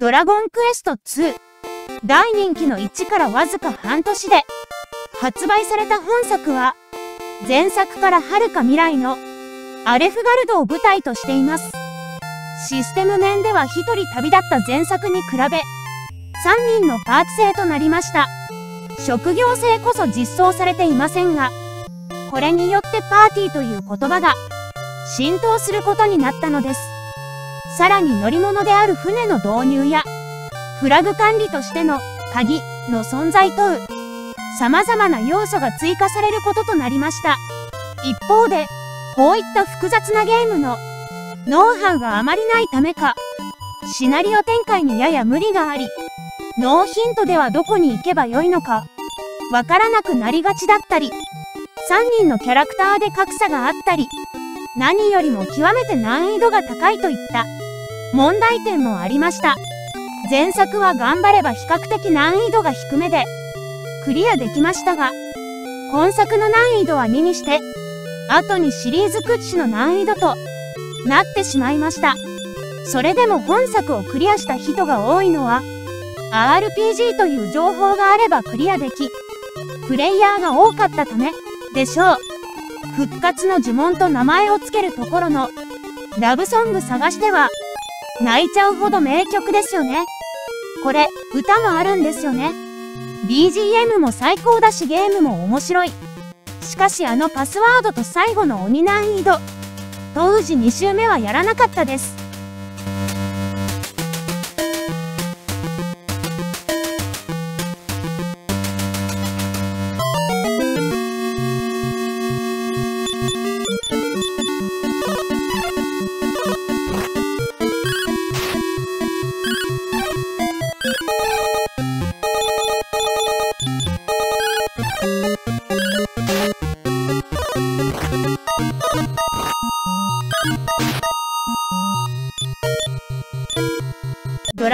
ドラゴンクエスト2。大人気の1からわずか半年で、発売された本作は、前作から遥か未来のアレフガルドを舞台としています。システム面では1人旅立った前作に比べ、3人のパーツ制となりました。職業制こそ実装されていませんが、これによってパーティーという言葉が浸透することになったのです。さらに乗り物である船の導入や、フラグ管理としての鍵の存在等、様々な要素が追加されることとなりました。一方で、こういった複雑なゲームのノウハウがあまりないためか、シナリオ展開にやや無理があり、ノーヒントではどこに行けばよいのか、わからなくなりがちだったり、3人のキャラクターで格差があったり、何よりも極めて難易度が高いといった問題点もありました。前作は頑張れば比較的難易度が低めでクリアできましたが、今作の難易度は2にして、後にシリーズ屈指の難易度となってしまいました。それでも本作をクリアした人が多いのは、RPG という情報があればクリアでき、プレイヤーが多かったためでしょう。復活の呪文と名前を付けるところのラブソング探しては泣いちゃうほど名曲ですよね。これ歌もあるんですよね。BGM も最高だしゲームも面白い。しかしあのパスワードと最後の鬼難易度。当時2周目はやらなかったです。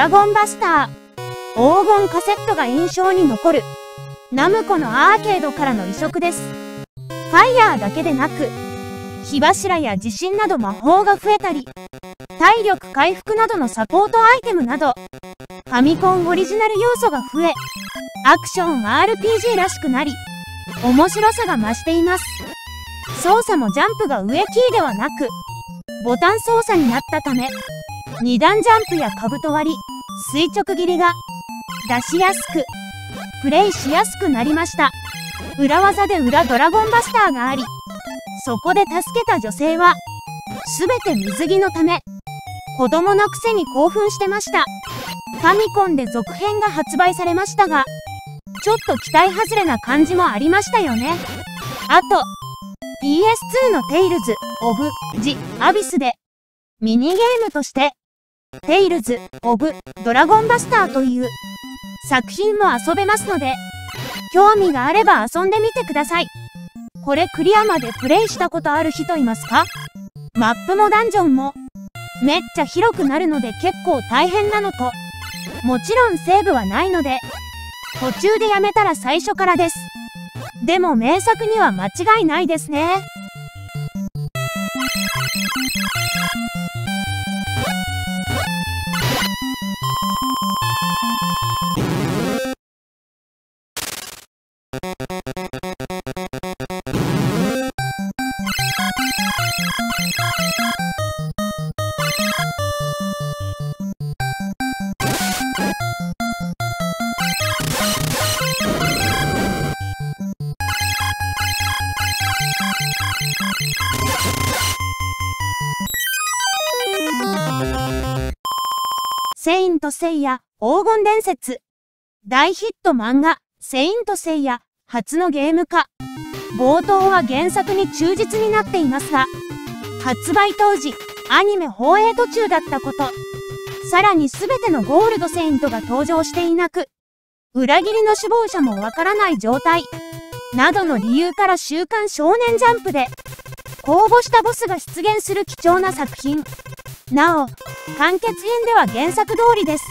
ラゴンバスター。黄金カセットが印象に残る。ナムコのアーケードからの移植です。ファイヤーだけでなく火柱や地震など魔法が増えたり体力回復などのサポートアイテムなどファミコンオリジナル要素が増えアクション RPG らしくなり面白さが増しています。操作もジャンプが上キーではなくボタン操作になったため2段ジャンプや兜割り、垂直切りが出しやすく、プレイしやすくなりました。裏技で裏ドラゴンバスターがあり、そこで助けた女性は、すべて水着のため、子供のくせに興奮してました。ファミコンで続編が発売されましたが、ちょっと期待外れな感じもありましたよね。あと、PS2 の Tales of the Abyss で、ミニゲームとして Tales of Dragon Buster という作品も遊べますので、興味があれば遊んでみてください。これクリアまでプレイしたことある人いますか？マップもダンジョンもめっちゃ広くなるので結構大変なのと、もちろんセーブはないので、途中でやめたら最初からです。でも名作には間違いないですね。セイントセイヤ黄金伝説。大ヒット漫画セイントセイヤ初のゲーム化。冒頭は原作に忠実になっていますが発売当時アニメ放映途中だったこと。さらに全てのゴールドセイントが登場していなく裏切りの首謀者もわからない状態。などの理由から週刊少年ジャンプで公募したボスが出現する貴重な作品。なお、完結編では原作通りです。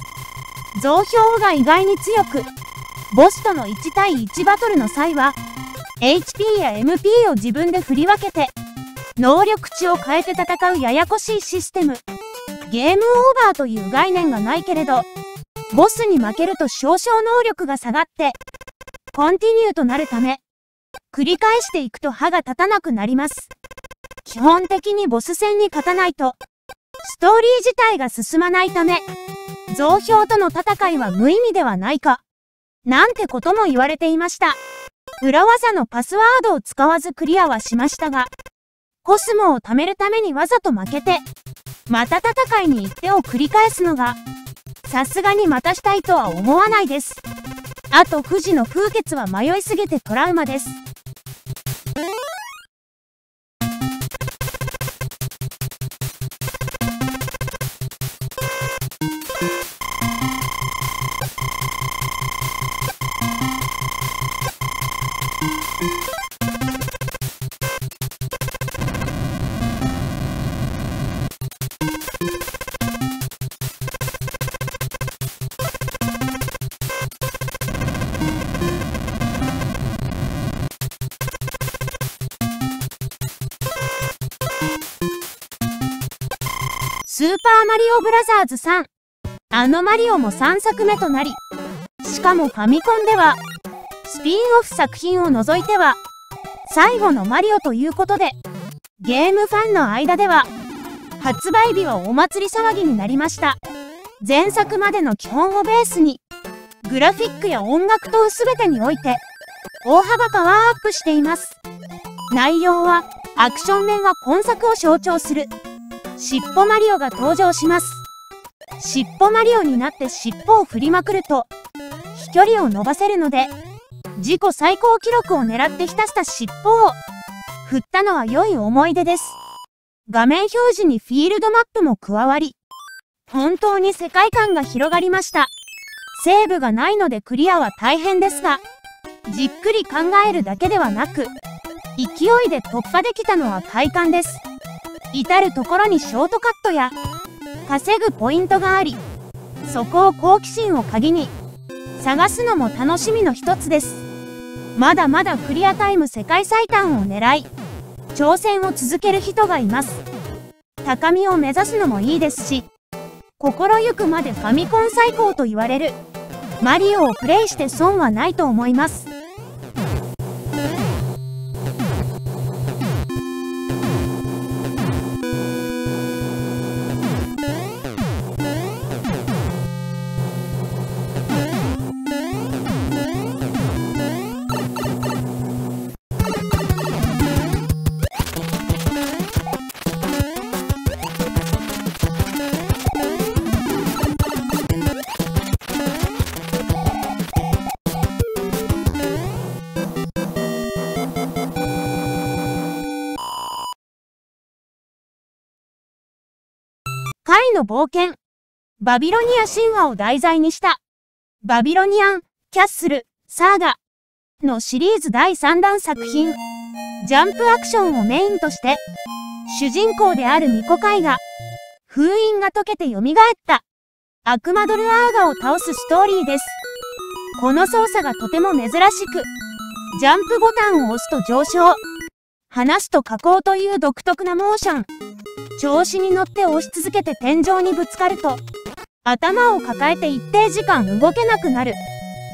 増票が意外に強く、ボスとの1対1バトルの際は、HP や MP を自分で振り分けて、能力値を変えて戦うややこしいシステム。ゲームオーバーという概念がないけれど、ボスに負けると少々能力が下がって、コンティニューとなるため、繰り返していくと歯が立たなくなります。基本的にボス戦に勝たないと、ストーリー自体が進まないため、増票との戦いは無意味ではないか。なんてことも言われていました。裏技のパスワードを使わずクリアはしましたが、コスモを貯めるためにわざと負けて、また戦いに行ってを繰り返すのが、さすがにまたしたいとは思わないです。あと富士の風穴は迷いすぎてトラウマです。スーパーマリオブラザーズ3。あのマリオも3作目となり、しかもファミコンでは、スピンオフ作品を除いては、最後のマリオということで、ゲームファンの間では、発売日はお祭り騒ぎになりました。前作までの基本をベースに、グラフィックや音楽等全てにおいて、大幅パワーアップしています。内容は、アクション面は今作を象徴する、尻尾マリオが登場します。尻尾マリオになって尻尾を振りまくると、飛距離を伸ばせるので、自己最高記録を狙ってひたすら尻尾を振ったのは良い思い出です。画面表示にフィールドマップも加わり、本当に世界観が広がりました。セーブがないのでクリアは大変ですが、じっくり考えるだけではなく、勢いで突破できたのは快感です。至る所にショートカットや稼ぐポイントがあり、そこを好奇心を鍵に探すのも楽しみの一つです。まだまだクリアタイム世界最短を狙い、挑戦を続ける人がいます。高みを目指すのもいいですし、心ゆくまでファミコン最高と言われる、マリオをプレイして損はないと思います。の冒険。バビロニア神話を題材にした、バビロニアン・キャッスル・サーガのシリーズ第3弾作品。ジャンプアクションをメインとして、主人公であるミコカイが、封印が解けて蘇った悪魔ドルアーガを倒すストーリーです。この操作がとても珍しく、ジャンプボタンを押すと上昇、離すと下降という独特なモーション。調子に乗って押し続けて天井にぶつかると、頭を抱えて一定時間動けなくなる。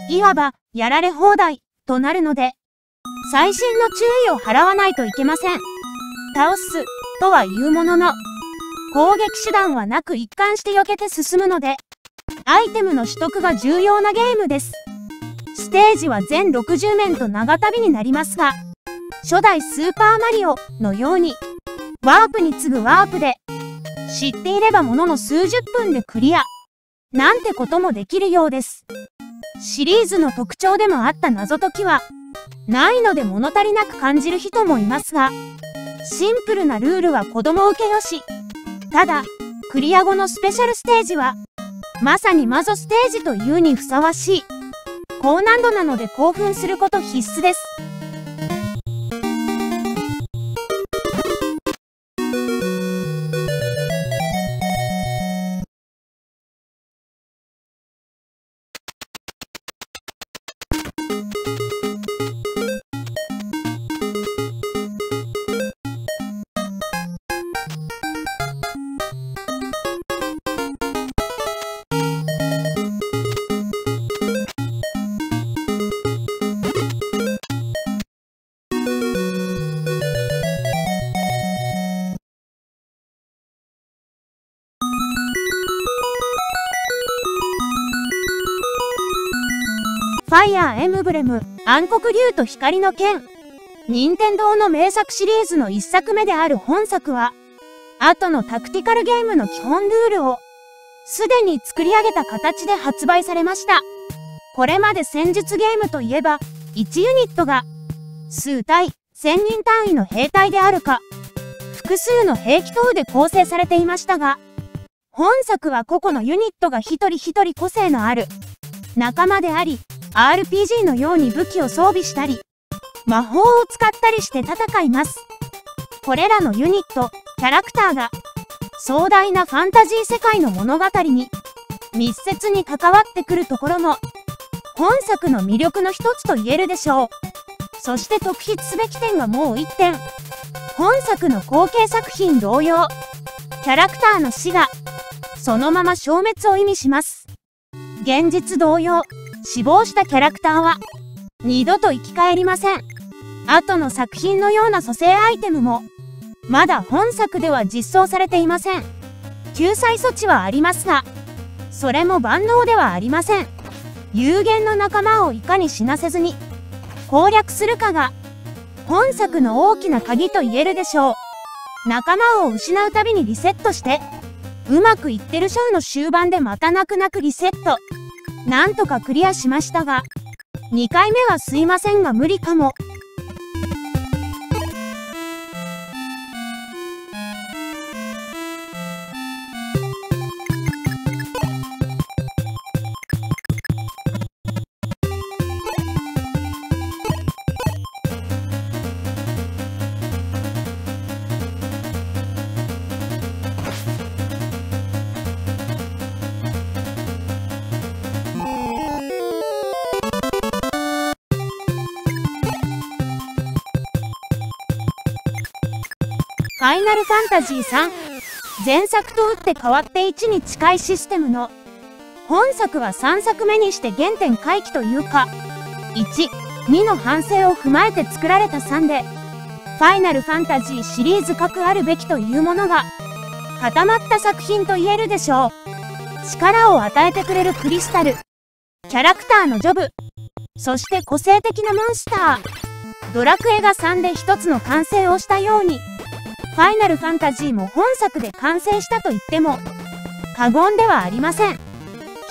いわば、やられ放題、となるので、細心の注意を払わないといけません。倒す、とは言うものの、攻撃手段はなく一貫して避けて進むので、アイテムの取得が重要なゲームです。ステージは全60面と長旅になりますが、初代スーパーマリオのように、ワープに次ぐワープで、知っていればものの数十分でクリア。なんてこともできるようです。シリーズの特徴でもあった謎解きは、ないので物足りなく感じる人もいますが、シンプルなルールは子供受けよし。ただ、クリア後のスペシャルステージは、まさにマゾステージというにふさわしい。高難度なので興奮すること必須です。ァイアーエムブレム、暗黒竜と光の剣。任天堂の名作シリーズの一作目である本作は、後のタクティカルゲームの基本ルールを、すでに作り上げた形で発売されました。これまで戦術ゲームといえば、1ユニットが、数体、1000人単位の兵隊であるか、複数の兵器等で構成されていましたが、本作は個々のユニットが一人一人個性のある仲間であり、RPG のように武器を装備したり、魔法を使ったりして戦います。これらのユニット、キャラクターが、壮大なファンタジー世界の物語に、密接に関わってくるところも、本作の魅力の一つと言えるでしょう。そして特筆すべき点がもう一点。本作の後継作品同様、キャラクターの死が、そのまま消滅を意味します。現実同様、死亡したキャラクターは、二度と生き返りません。後の作品のような蘇生アイテムも、まだ本作では実装されていません。救済措置はありますが、それも万能ではありません。有限の仲間をいかに死なせずに攻略するかが本作の大きな鍵と言えるでしょう。仲間を失うたびにリセットして、うまくいってるショーの終盤でまた泣く泣くリセット。なんとかクリアしましたが、2回目はすいませんが無理かも。ァイナルファンタジー3前作と打って変わって1に近いシステムの。本作は3作目にして原点回帰というか。12の反省を踏まえて作られた3でファイナルファンタジーシリーズ各あるべきというものが固まった作品と言えるでしょう。力を与えてくれるクリスタル。キャラクターのジョブ。そして個性的なモンスター。ドラクエが3で一つの完成をしたようにファイナルファンタジーも本作で完成したと言っても過言ではありません。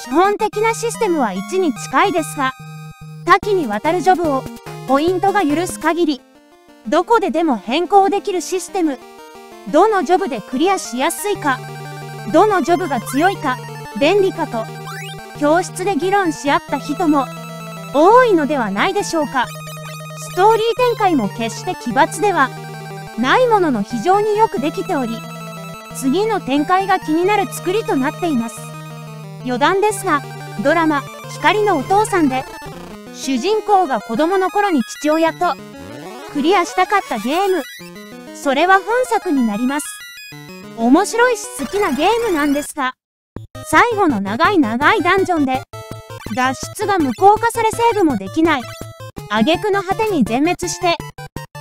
基本的なシステムは1に近いですが、多岐にわたるジョブをポイントが許す限り、どこででも変更できるシステム、どのジョブでクリアしやすいか、どのジョブが強いか、便利かと、教室で議論し合った人も多いのではないでしょうか。ストーリー展開も決して奇抜ではないものの非常によくできており、次の展開が気になる作りとなっています。余談ですが、ドラマ、光のお父さんで、主人公が子供の頃に父親と、クリアしたかったゲーム。それは本作になります。面白いし好きなゲームなんですが、最後の長い長いダンジョンで、脱出が無効化されセーブもできない。挙句の果てに全滅して、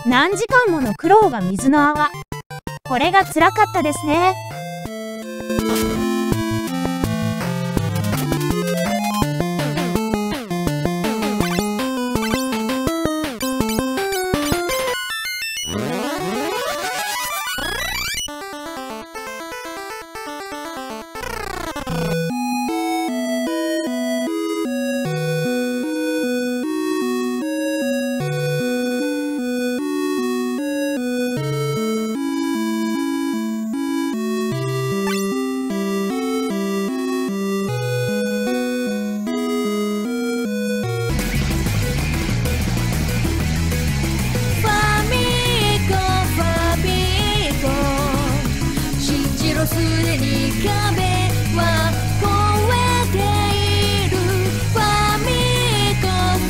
何時間もの苦労が水の泡。これが辛かったですね。れに壁はえている。ファミコン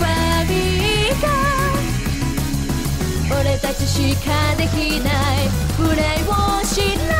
俺たちしかできない。プレイをしない。